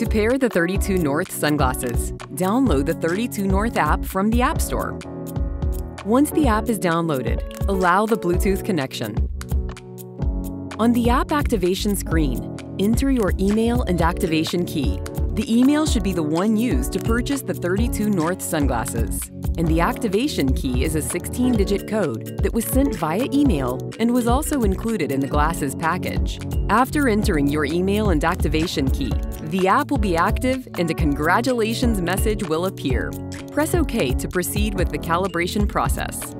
To pair the 32 North sunglasses, download the 32 North app from the App Store. Once the app is downloaded, allow the Bluetooth connection. On the app activation screen, enter your email and activation key. The email should be the one used to purchase the 32 North sunglasses, and the activation key is a 16 digit code that was sent via email and was also included in the glasses package. After entering your email and activation key, the app will be active and a congratulations message will appear. Press OK to proceed with the calibration process.